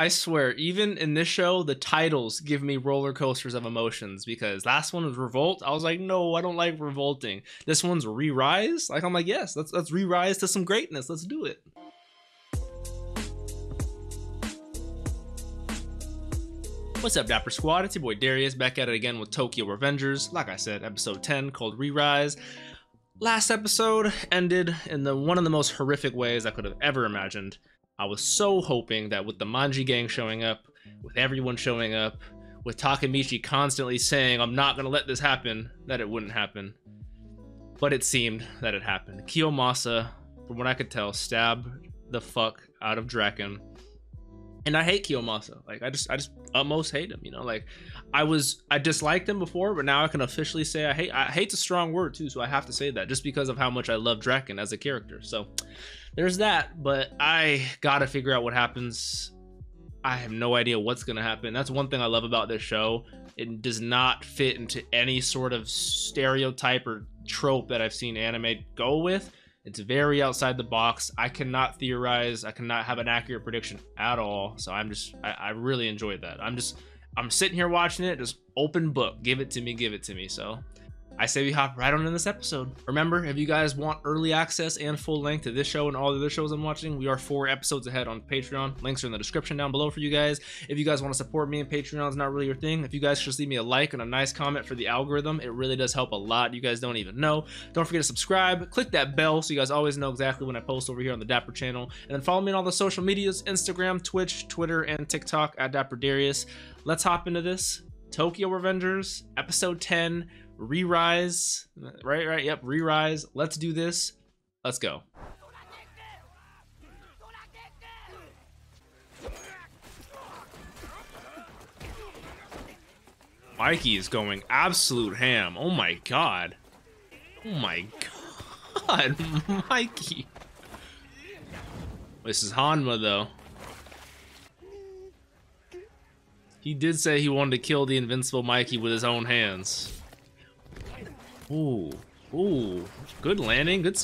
I swear, even in this show, the titles give me roller coasters of emotions because last one was Revolt. I was like, no, I don't like revolting. This one's Re-Rise. Like I'm like, yes, let's let's re-rise to some greatness. Let's do it. What's up, Dapper Squad? It's your boy Darius back at it again with Tokyo Revengers. Like I said, episode 10 called Re-Rise. Last episode ended in the one of the most horrific ways I could have ever imagined. I was so hoping that with the Manji gang showing up, with everyone showing up, with Takemichi constantly saying, I'm not gonna let this happen, that it wouldn't happen. But it seemed that it happened. Kiyomasa, from what I could tell, stabbed the fuck out of Draken. And I hate Kiyomasa. Like I just I just utmost hate him, you know, like I was I disliked him before, but now I can officially say I hate I hate's a strong word too, so I have to say that just because of how much I love Draken as a character. So there's that, but I gotta figure out what happens. I have no idea what's gonna happen. That's one thing I love about this show. It does not fit into any sort of stereotype or trope that I've seen anime go with. It's very outside the box. I cannot theorize. I cannot have an accurate prediction at all. So I'm just, I, I really enjoyed that. I'm just, I'm sitting here watching it, just open book. Give it to me, give it to me. So I say we hop right on in this episode. Remember, if you guys want early access and full length to this show and all the other shows I'm watching, we are four episodes ahead on Patreon. Links are in the description down below for you guys. If you guys want to support me and Patreon is not really your thing, if you guys just leave me a like and a nice comment for the algorithm, it really does help a lot. You guys don't even know. Don't forget to subscribe, click that bell so you guys always know exactly when I post over here on the Dapper channel. And then follow me on all the social medias, Instagram, Twitch, Twitter, and TikTok at Dapper Darius. Let's hop into this. Tokyo Revengers, episode 10 re-rise right right yep re-rise let's do this let's go Mikey is going absolute ham. Oh my god. Oh my god, Mikey. This is Hanma though. He did say he wanted to kill the invincible Mikey with his own hands. Ooh, ooh, good landing. Good.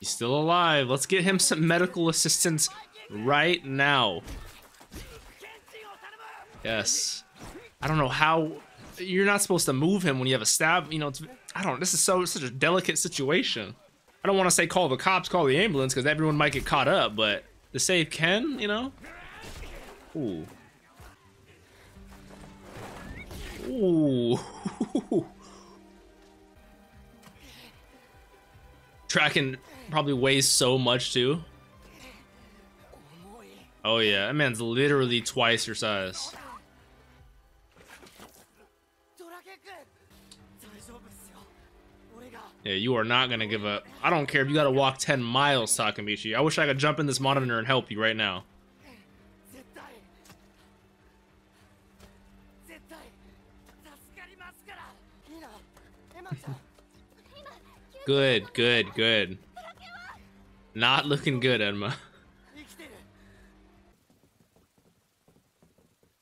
He's still alive. Let's get him some medical assistance right now. Yes. I don't know how you're not supposed to move him when you have a stab. You know, it's I don't. This is so such a delicate situation. I don't want to say call the cops, call the ambulance, because everyone might get caught up, but to save Ken, you know? Ooh. Ooh. Draken probably weighs so much, too. Oh, yeah. That man's literally twice your size. Yeah, you are not gonna give up. I don't care if you gotta walk 10 miles, Takemichi. I wish I could jump in this monitor and help you right now. good, good, good. Not looking good, Emma.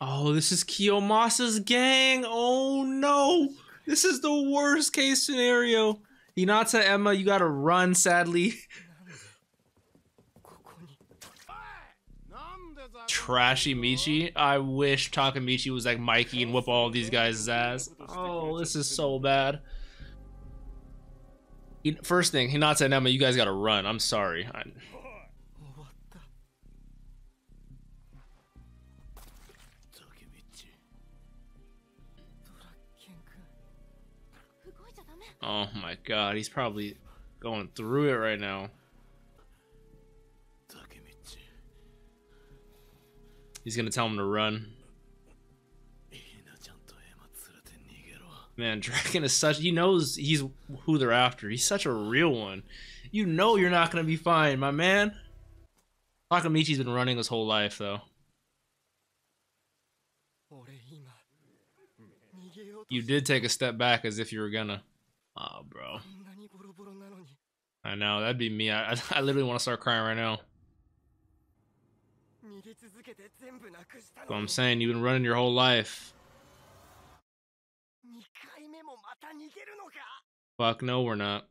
Oh, this is Kiyomasa's gang. Oh no. This is the worst case scenario. Hinata Emma, you gotta run, sadly. Trashy Michi. I wish Takemichi was like Mikey and whip all these guys' ass. Oh, this is so bad. First thing, Hinata and Emma, you guys gotta run. I'm sorry. I... Oh my god, he's probably going through it right now. He's gonna tell him to run. Man, Draken is such. He knows he's who they're after. He's such a real one. You know you're not gonna be fine, my man. Takemichi's been running his whole life, though. You did take a step back as if you were gonna. Oh, bro. I know, that'd be me. I, I, literally want to start crying right now. I'm saying you've been running your whole life. Fuck no, we're not.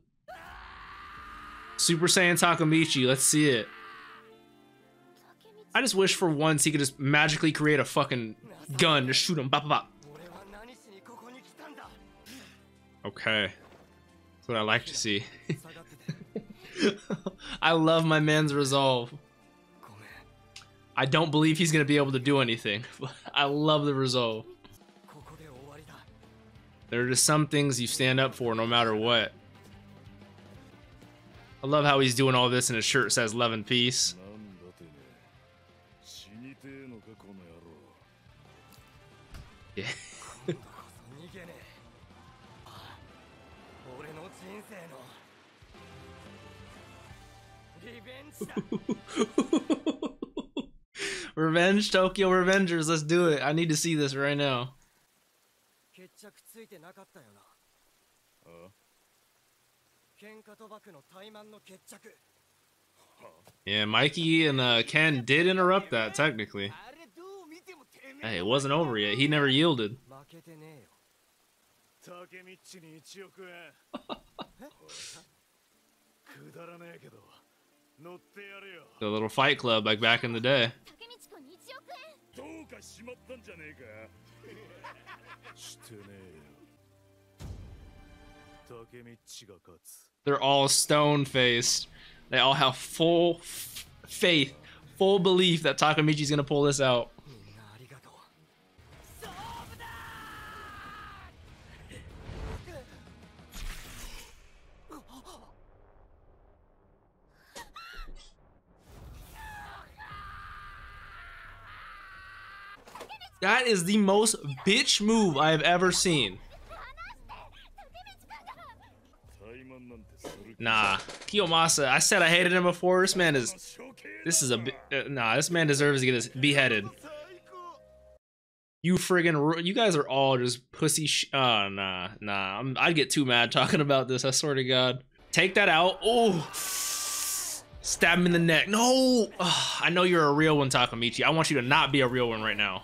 Super Saiyan Takemichi, let's see it. I just wish for once he could just magically create a fucking gun to shoot him. Bop, bop, bop. Okay. That's what I like to see. I love my man's resolve. I don't believe he's gonna be able to do anything, but I love the resolve. There are just some things you stand up for no matter what. I love how he's doing all this and his shirt says love and peace. Yeah. Revenge, Tokyo Revengers, let's do it. I need to see this right now. Yeah, Mikey and uh, Ken did interrupt that, technically. Hey, it wasn't over yet. He never yielded. the little fight club like back in the day. They're all stone faced. They all have full faith, full belief that Takemichi's gonna pull this out. That is the most bitch move I have ever seen. Nah, Kiyomasa. I said I hated him before. This man is. This is a. Uh, nah, this man deserves to get beheaded. You friggin' you guys are all just pussy. Oh nah, nah. I'm, I'd get too mad talking about this. I swear to God. Take that out. Oh. Stab him in the neck. No. Oh, I know you're a real one, Takemichi. I want you to not be a real one right now.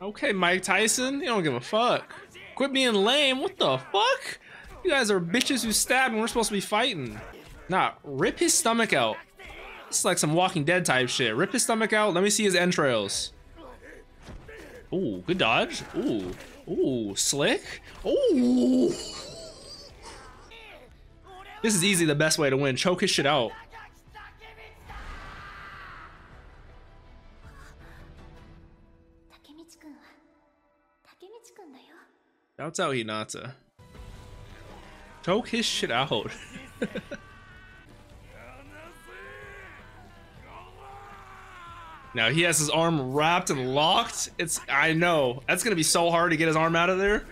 Okay, Mike Tyson, you don't give a fuck. Quit being lame. What the fuck? You guys are bitches who stabbed and we're supposed to be fighting. Nah, rip his stomach out. It's like some Walking Dead type shit. Rip his stomach out. Let me see his entrails. Ooh, good dodge. Ooh, ooh, slick. Ooh. This is easily the best way to win. Choke his shit out. Shouts out Hinata. Choke his shit out. now he has his arm wrapped and locked. It's I know. That's gonna be so hard to get his arm out of there.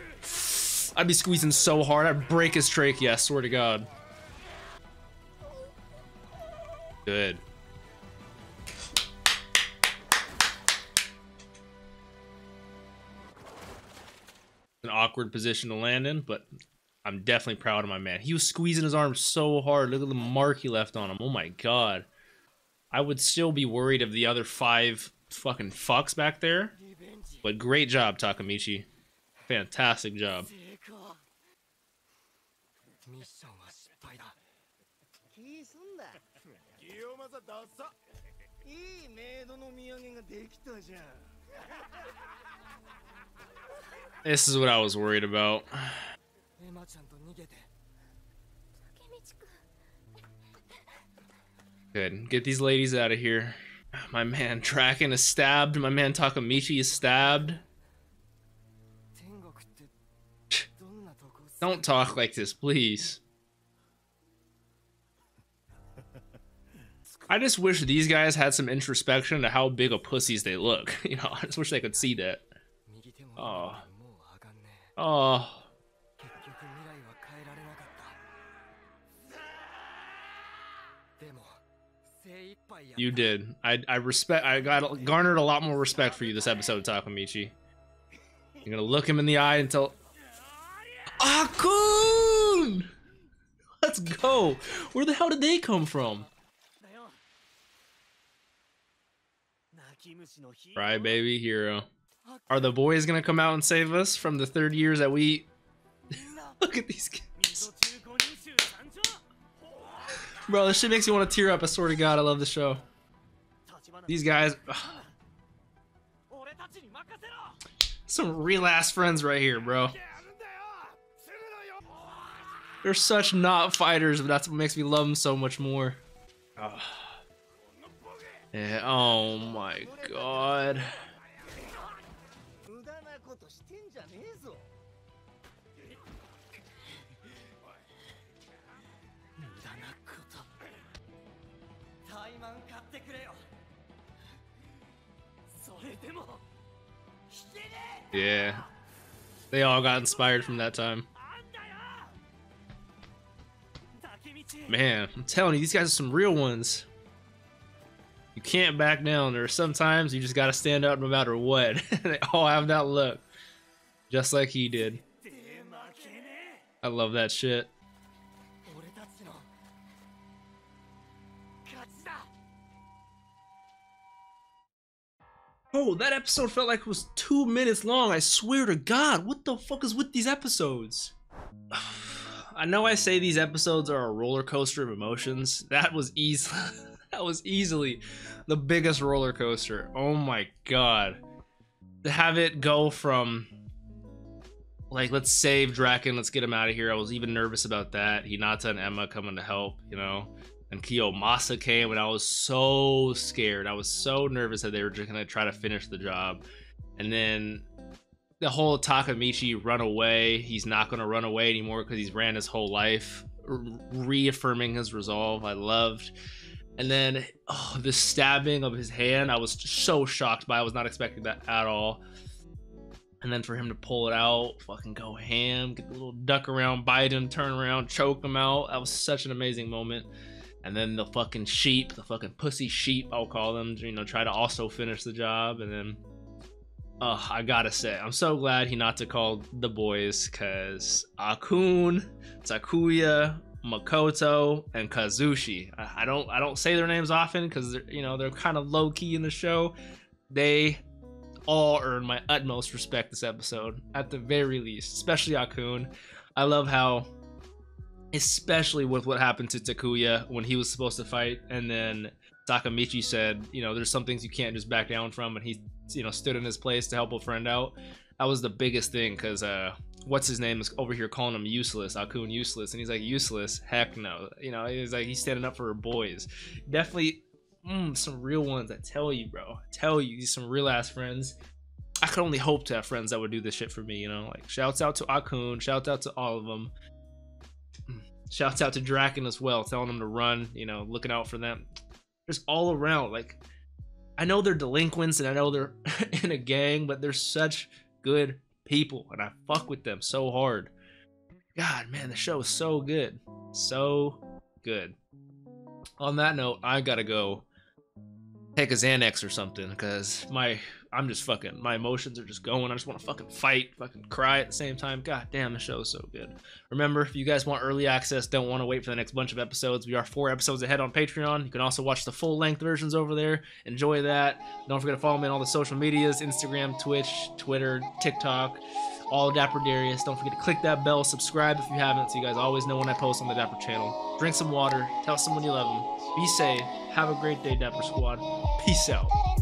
I'd be squeezing so hard, I'd break his trachea, I swear to God. Good. Awkward position to land in, but I'm definitely proud of my man. He was squeezing his arm so hard. Look at the mark he left on him. Oh my god. I would still be worried of the other five fucking fucks back there. But great job, Takemichi. Fantastic job. This is what I was worried about. Good. Get these ladies out of here. My man Draken is stabbed. My man Takemichi is stabbed. Don't talk like this, please. I just wish these guys had some introspection to how big of pussies they look. You know, I just wish they could see that. Oh. Oh. You did. I I respect. I got garnered a lot more respect for you this episode, Takemichi. You're gonna look him in the eye until. Akkun! Let's go. Where the hell did they come from? Right, baby, hero. Are the boys gonna come out and save us from the third years that we? Look at these kids. Bro, this shit makes me want to tear up. I swear to God, I love the show. These guys. Some real ass friends right here, bro. They're such not fighters, but that's what makes me love them so much more. Oh, yeah, oh my god. Yeah. They all got inspired from that time. Man, I'm telling you, these guys are some real ones. You can't back down. There are sometimes you just gotta stand up no matter what. they all have that look. Just like he did. I love that shit. Oh, that episode felt like it was two minutes long. I swear to God, what the fuck is with these episodes? I know I say these episodes are a roller coaster of emotions. That was easily, that was easily the biggest roller coaster. Oh my God, to have it go from like let's save Draken, let's get him out of here. I was even nervous about that. Hinata and Emma coming to help, you know and Kiyomasa came, and I was so scared. I was so nervous that they were just gonna try to finish the job. And then the whole Takemichi run away. He's not gonna run away anymore because he's ran his whole life, reaffirming his resolve. I loved. And then oh, the stabbing of his hand, I was so shocked by. I was not expecting that at all. And then for him to pull it out, fucking go ham, get the little duck around, bite him, turn around, choke him out. That was such an amazing moment and then the fucking sheep, the fucking pussy sheep, I'll call them, you know, try to also finish the job, and then, oh, I gotta say, I'm so glad Hinata called the boys, cause Akkun, Takuya, Makoto, and Kazushi. I, I don't, I don't say their names often, cause they're, you know, they're kind of low key in the show. They all earn my utmost respect this episode, at the very least, especially Akkun. I love how especially with what happened to Takuya when he was supposed to fight, and then Takemichi said, you know, there's some things you can't just back down from, and he, you know, stood in his place to help a friend out. That was the biggest thing, because uh, what's his name is over here calling him useless, Akkun useless, and he's like useless. Heck no, you know, he's like he's standing up for her boys. Definitely, mm, some real ones. I tell you, bro, I tell you, these some real ass friends. I could only hope to have friends that would do this shit for me, you know. Like, shouts out to Akkun, shouts out to all of them. Shouts out to Draken as well, telling them to run, you know, looking out for them. Just all around, like, I know they're delinquents and I know they're in a gang, but they're such good people and I fuck with them so hard. God, man, the show is so good. So good. On that note, I gotta go take a Xanax or something because my I'm just fucking, my emotions are just going. I just want to fucking fight, fucking cry at the same time. God damn, the show is so good. Remember, if you guys want early access, don't want to wait for the next bunch of episodes, we are four episodes ahead on Patreon. You can also watch the full length versions over there. Enjoy that. Don't forget to follow me on all the social medias Instagram, Twitch, Twitter, TikTok, all Dapper Darius. Don't forget to click that bell, subscribe if you haven't, so you guys always know when I post on the Dapper channel. Drink some water, tell someone you love them. Be safe. Have a great day, Dapper Squad. Peace out.